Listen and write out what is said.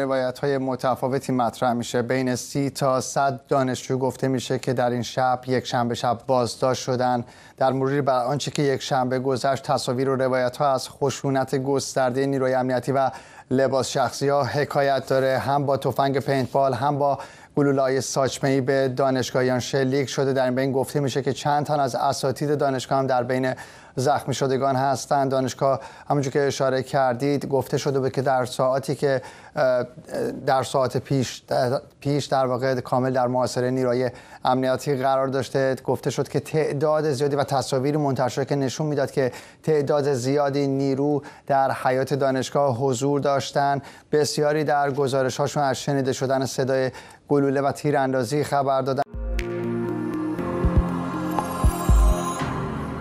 روایت های متفاوتی مطرح میشه. بین سی تا صد دانشجو گفته میشه که در این شب یک شنبه شب بازداشت شدن. در مروری بر آنچه که یک شنبه گذشت تصاویر و روایت ها از خشونت گسترده نیروی امنیتی و لباس شخصی ها حکایت داره. هم با تفنگ پینتبال هم با گلولای ساچمه به دانشگاهیان شلیک شده. در این بین گفته میشه که چند تن از اساتید دانشگاه هم در بین زخمی شدگان هستند. دانشگاه همونجور که اشاره کردید گفته شده بود که در ساعتی که در ساعت پیش پیش در واقع کامل در محاصره نیروی امنیتی قرار داشته. گفته شد که تعداد زیادی و تصاویری منتشر شده که نشون می‌داد که تعداد زیادی نیرو در حیات دانشگاه حضور داشتند بسیاری در گزارش هاشون از شنیده شدن صدای گلوله و تیراندازی خبر دادن.